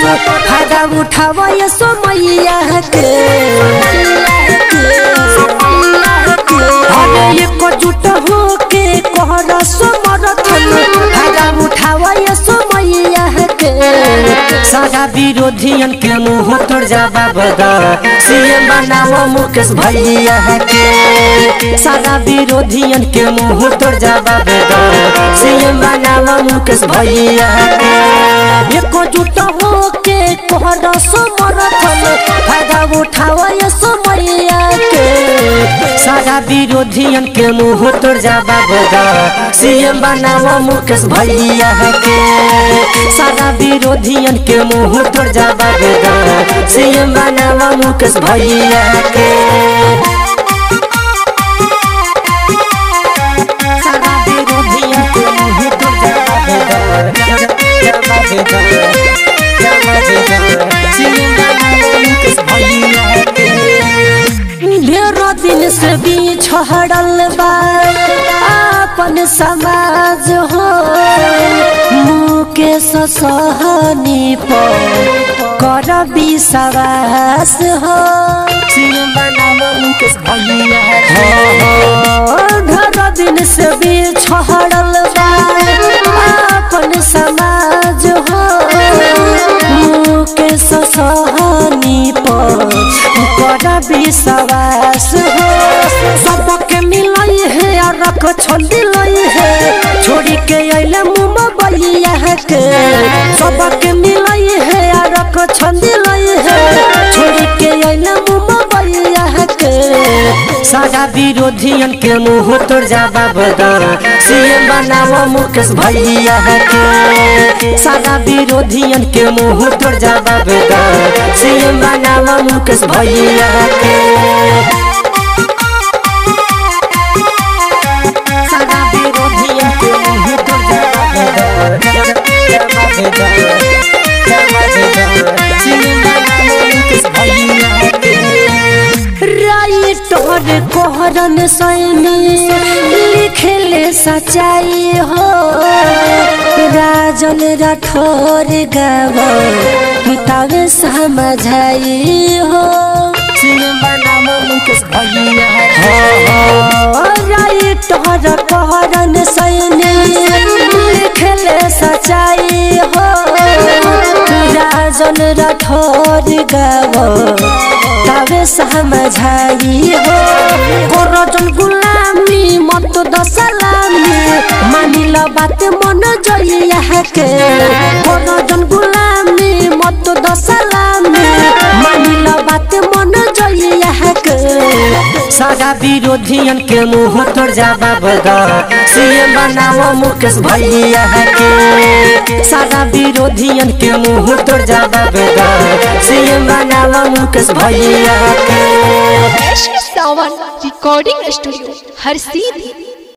समर्थन फ़ायदा उठावा, ये समैया के जुट हो के समर्थन फ़ायदा उठावा, ये समैया के सारा विरोधियन के मुँह तोड़ जाबा बदा। सीएम बनावा मुकेश भैया के सारा विरोधियन के मुँह तोड़ जाबा बदा। सीएम बनावा मुकेश भैया के उठावा सोमरिया के सारा विरोधियन के मुँह तोड़ जा बदा सीएम बनावा मुकेश भैया के सारा विरोधियन के मुँह तोड़ जा बदा सीएम बनावा मुकेश भैया के दिन से भी छोड़ल बान अपन समाज हो। मुकेश सहनी पर कर विश्वास हो। घर दिन से भी हड़ल रख छोड़ी के अइले मुंबईया के सबके मिलई है रख छोड़ी है। के विरोधियन के मुँह तोड़ जाबा बदा सीएम बनावा मुकेश भैया के सारा विरोधियन के मुँह तोड़ जाबा बदा सीएम बनावा मुकेश भैया के कोहरन सैनी लिखले सच्चाई हो। राजन राठौर गाव तब समझाई हो। राइटर कोहरन सैनी लिखले सच्चाई हो। राजन राठौर गाव। समझाई हो। दसलामी मानिल बात मन जइया के कोरजन गुलामी मत दसलामी सारा विरोधियन के मुँह तोड़ जाबा बदा सीएम बनावा मुकेश भैया के सारा विरोधियन के मुँह तोड़ जाबा बदा सीएम बनावा मुकेश भैया के सावन रिकॉर्डिंग स्टूडियो हर